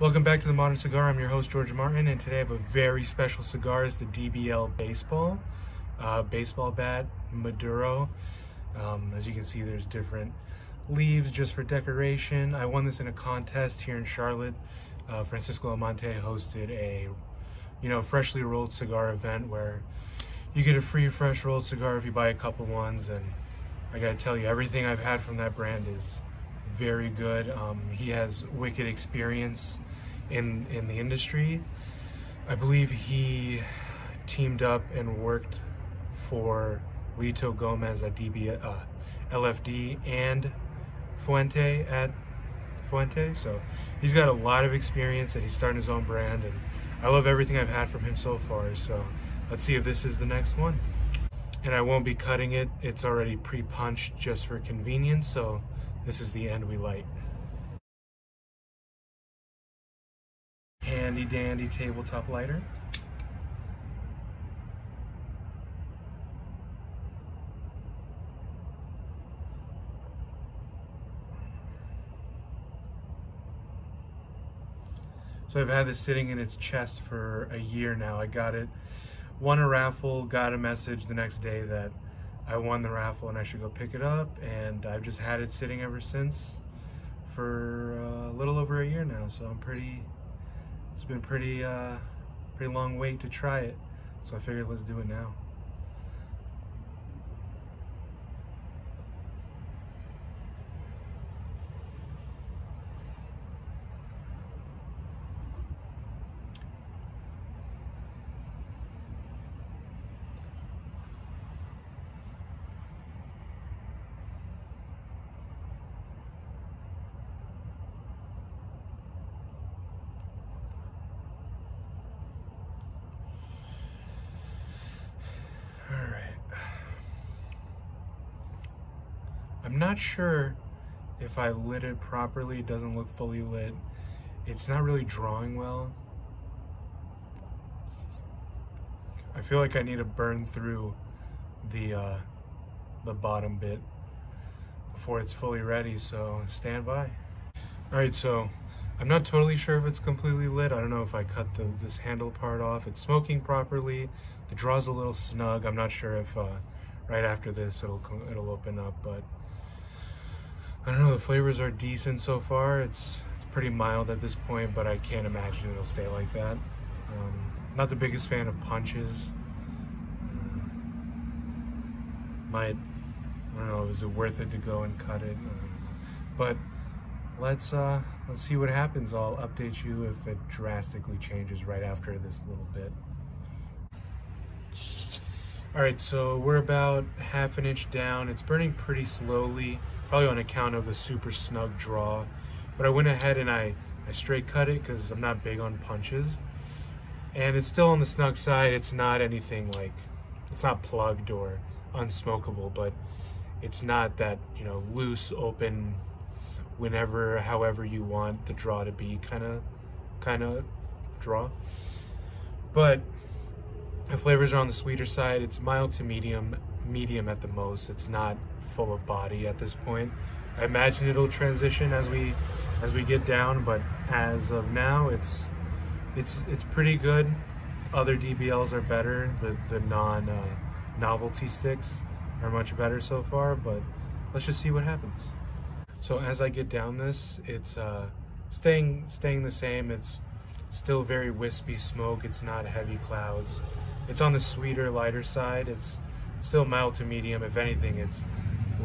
Welcome back to the Modern Cigar. I'm your host George Martin, and today I have a very special cigar. It's the DBL Baseball, uh, baseball bat Maduro. Um, as you can see, there's different leaves just for decoration. I won this in a contest here in Charlotte. Uh, Francisco Almonte hosted a, you know, freshly rolled cigar event where you get a free fresh rolled cigar if you buy a couple ones. And I gotta tell you, everything I've had from that brand is very good. Um, he has wicked experience in in the industry. I believe he teamed up and worked for Litto Gomez at DB, uh, LFD and Fuente at Fuente. So he's got a lot of experience and he's starting his own brand. And I love everything I've had from him so far. So let's see if this is the next one. And I won't be cutting it. It's already pre-punched just for convenience. So this is the end we light. Handy dandy tabletop lighter. So I've had this sitting in its chest for a year now. I got it, won a raffle, got a message the next day that I won the raffle and I should go pick it up. And I've just had it sitting ever since for a little over a year now. So I'm pretty, it's been pretty, uh, pretty long wait to try it. So I figured let's do it now. I'm not sure if I lit it properly. It doesn't look fully lit. It's not really drawing well. I feel like I need to burn through the uh, the bottom bit before it's fully ready, so stand by. All right, so I'm not totally sure if it's completely lit. I don't know if I cut the, this handle part off. It's smoking properly. The draw's a little snug. I'm not sure if uh, right after this it'll it'll open up, but I don't know, the flavors are decent so far. It's it's pretty mild at this point, but I can't imagine it'll stay like that. Um, not the biggest fan of punches. might, I don't know, is it worth it to go and cut it? But let's uh, let's see what happens. I'll update you if it drastically changes right after this little bit. All right, so we're about half an inch down. It's burning pretty slowly probably on account of the super snug draw. But I went ahead and I, I straight cut it because I'm not big on punches. And it's still on the snug side. It's not anything like, it's not plugged or unsmokable, but it's not that, you know, loose, open, whenever, however you want the draw to be kind of, kind of draw. But the flavors are on the sweeter side. It's mild to medium medium at the most. It's not full of body at this point. I imagine it'll transition as we as we get down, but as of now, it's it's it's pretty good. Other DBLs are better. The the non uh, novelty sticks are much better so far, but let's just see what happens. So as I get down this, it's uh, staying staying the same. It's still very wispy smoke. It's not heavy clouds. It's on the sweeter, lighter side. It's still mild to medium. If anything, it's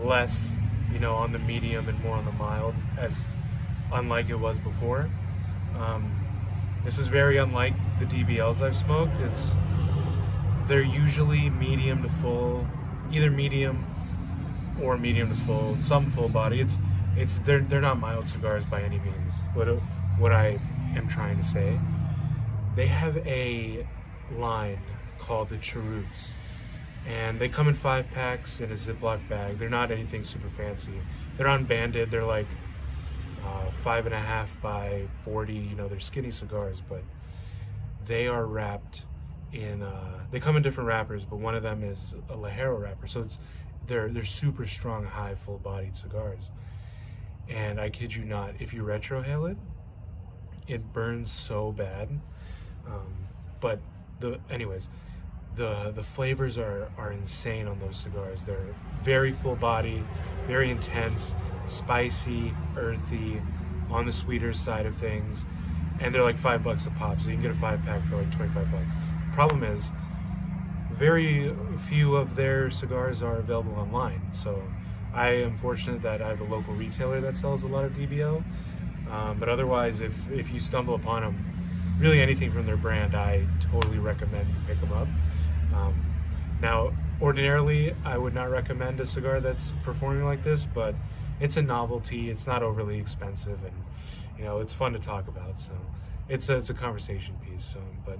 less, you know, on the medium and more on the mild, as unlike it was before. Um, this is very unlike the DBLs I've smoked. It's they're usually medium to full, either medium or medium to full, some full body. It's it's they're they're not mild cigars by any means. What what I am trying to say, they have a line called the Cheroots and they come in five packs in a Ziploc bag. They're not anything super fancy. They're unbanded. They're like uh, five and a half by 40. You know, they're skinny cigars, but they are wrapped in. Uh, they come in different wrappers, but one of them is a Ligero wrapper. So it's they're they're super strong, high, full-bodied cigars. And I kid you not, if you retrohale it, it burns so bad. Um, but the anyways, the the flavors are are insane on those cigars. They're very full body, very intense, spicy, earthy, on the sweeter side of things, and they're like five bucks a pop. So you can get a five pack for like twenty five bucks. Problem is, very few of their cigars are available online. So I am fortunate that I have a local retailer that sells a lot of DBL. Um, but otherwise, if if you stumble upon them, really anything from their brand, I totally recommend you pick them up. Um, now, ordinarily, I would not recommend a cigar that's performing like this, but it's a novelty. It's not overly expensive, and you know it's fun to talk about. So it's a, it's a conversation piece. So, but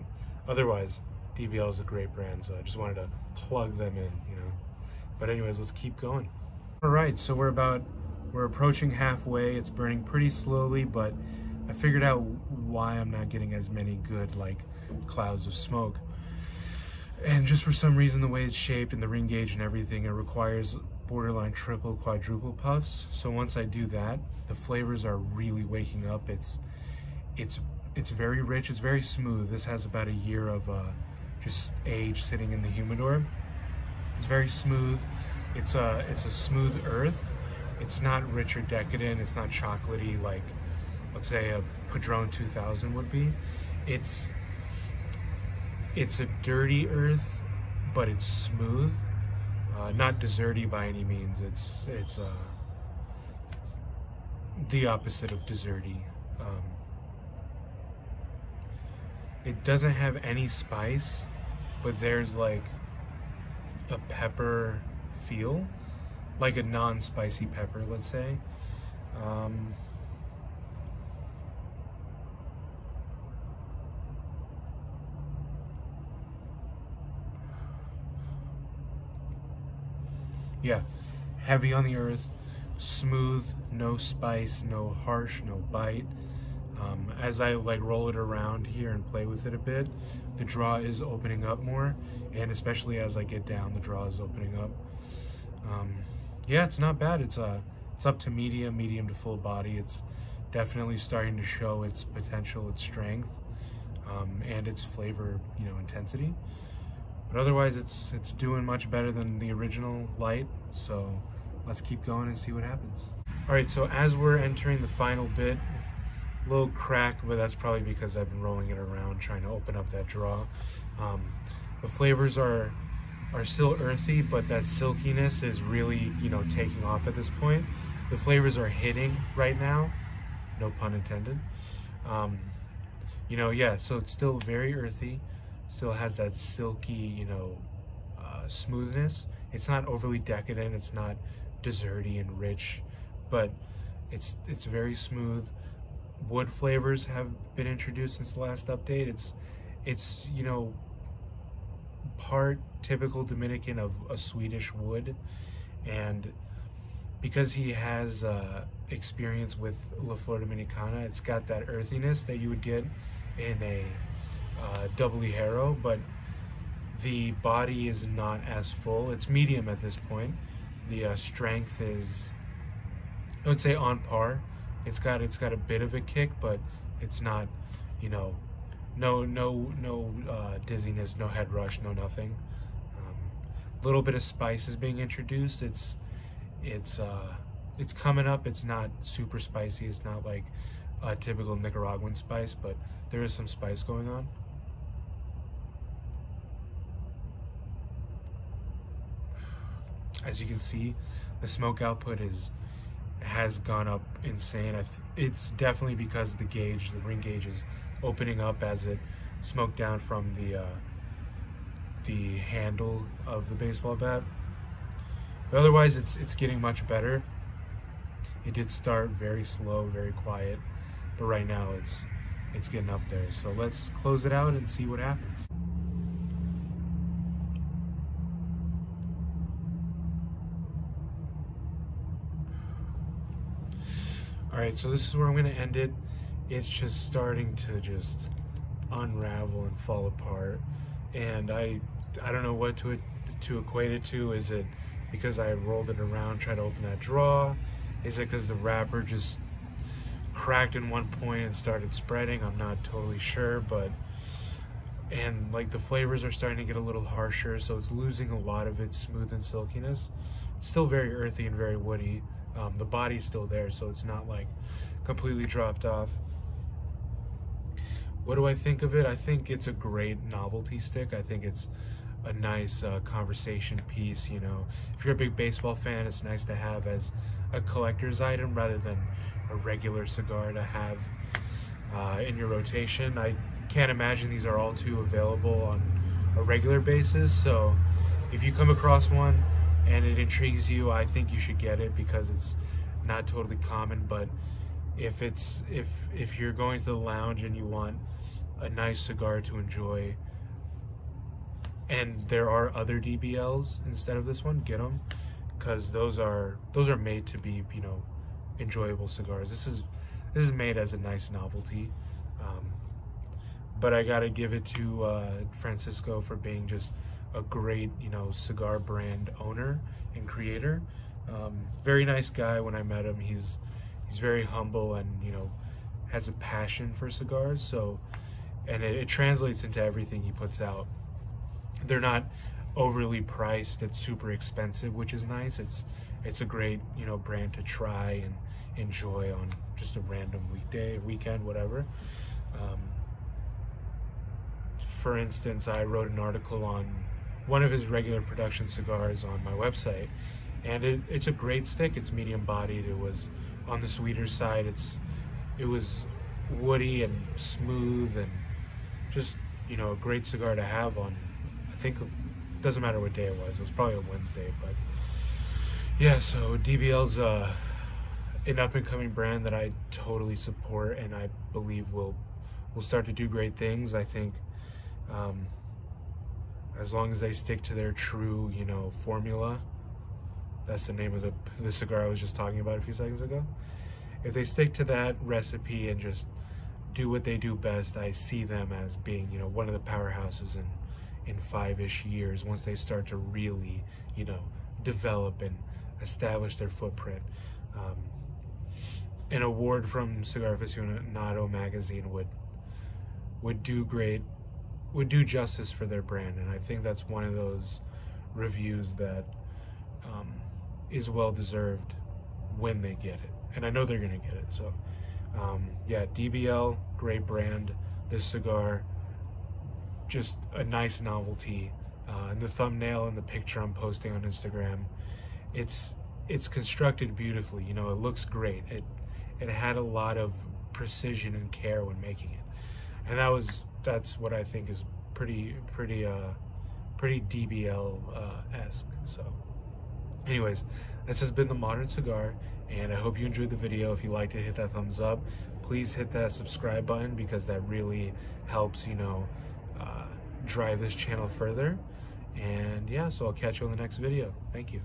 otherwise, DBL is a great brand. So I just wanted to plug them in. You know. But anyways, let's keep going. All right, so we're about we're approaching halfway. It's burning pretty slowly, but I figured out why I'm not getting as many good like clouds of smoke. And just for some reason, the way it's shaped and the ring gauge and everything, it requires borderline triple, quadruple puffs. So once I do that, the flavors are really waking up. It's, it's, it's very rich. It's very smooth. This has about a year of uh, just age sitting in the humidor. It's very smooth. It's a, it's a smooth earth. It's not rich or decadent. It's not chocolatey like, let's say a Padron 2000 would be. It's it's a dirty earth, but it's smooth. Uh, not deserty by any means. It's it's uh, the opposite of deserty. Um, it doesn't have any spice, but there's like a pepper feel, like a non-spicy pepper, let's say. Um, yeah, heavy on the earth, smooth, no spice, no harsh, no bite. Um, as I like roll it around here and play with it a bit, the draw is opening up more, and especially as I get down, the draw is opening up. Um, yeah, it's not bad. It's uh, it's up to medium, medium to full body. It's definitely starting to show its potential, its strength, um, and its flavor, you know, intensity. But otherwise, it's it's doing much better than the original light. So let's keep going and see what happens. All right, so as we're entering the final bit, little crack, but that's probably because I've been rolling it around trying to open up that draw. Um, the flavors are are still earthy, but that silkiness is really, you know, taking off at this point. The flavors are hitting right now, no pun intended. Um, you know, yeah, so it's still very earthy still has that silky, you know, uh, smoothness. It's not overly decadent. It's not desserty and rich, but it's it's very smooth. Wood flavors have been introduced since the last update. It's it's you know part typical Dominican of a Swedish wood, and because he has uh, experience with La Flor Dominicana, it's got that earthiness that you would get in a uh, double ligero, but the body is not as full. It's medium at this point. The uh, strength is, I would say, on par. It's got it's got a bit of a kick, but it's not, you know, no no no uh, dizziness, no head rush, no nothing. A um, little bit of spice is being introduced. It's it's uh, it's coming up. It's not super spicy. It's not like a typical Nicaraguan spice, but there is some spice going on. As you can see, the smoke output is has gone up insane. it's definitely because the gauge, the ring gauge, is opening up as it smoked down from the uh, the handle of the baseball bat. But otherwise, it's it's getting much better. It did start very slow, very quiet, but right now it's it's getting up there. So let's close it out and see what happens. All right, so this is where I'm gonna end it. It's just starting to just unravel and fall apart. And I, I don't know what to, to equate it to. Is it because I rolled it around, tried to open that draw? Is it because the wrapper just cracked in one point and started spreading. I'm not totally sure, but and like the flavors are starting to get a little harsher, so it's losing a lot of its smooth and silkiness. It's still very earthy and very woody. Um, the body's still there, so it's not like completely dropped off. What do I think of it? I think it's a great novelty stick. I think it's a nice uh, conversation piece. You know, if you're a big baseball fan, it's nice to have as a collector's item rather than a regular cigar to have uh, in your rotation. I can't imagine these are all too available on a regular basis. So if you come across one and it intrigues you, I think you should get it because it's not totally common. But if it's if if you're going to the lounge and you want a nice cigar to enjoy and there are other DBLs instead of this one, get them because those are those are made to be you know enjoyable cigars. This is this is made as a nice novelty, um, but I gotta give it to uh, Francisco for being just a great you know cigar brand owner and creator. Um, very nice guy when I met him. He's he's very humble and you know has a passion for cigars. So and it, it translates into everything he puts out. They're not overly priced. It's super expensive, which is nice. It's it's a great you know brand to try and enjoy on just a random weekday, weekend, whatever. Um, for instance, I wrote an article on one of his regular production cigars on my website, and it, it's a great stick. It's medium bodied. It was on the sweeter side. It's it was woody and smooth and just you know a great cigar to have on. I think doesn't matter what day it was. It was probably a Wednesday, but yeah. So DBL's uh, an up and coming brand that I totally support, and I believe will will start to do great things. I think. Um, as long as they stick to their true, you know, formula. That's the name of the the cigar I was just talking about a few seconds ago. If they stick to that recipe and just do what they do best, I see them as being, you know, one of the powerhouses in in five-ish years once they start to really, you know, develop and establish their footprint. Um, an award from Cigar Aficionado magazine would would do great, would do justice for their brand, and I think that's one of those reviews that um, is well deserved when they get it, and I know they're gonna get it. So. Um, yeah, DBL, great brand. This cigar, just a nice novelty. Uh, and the thumbnail and the picture I'm posting on Instagram, it's it's constructed beautifully. You know, it looks great. It it had a lot of precision and care when making it, and that was that's what I think is pretty pretty uh pretty DBL uh, esque. So, anyways, this has been the Modern Cigar and I hope you enjoyed the video. If you liked it, hit that thumbs up. Please hit that subscribe button because that really helps, you know, uh, drive this channel further. And yeah, so I'll catch you on the next video. Thank you.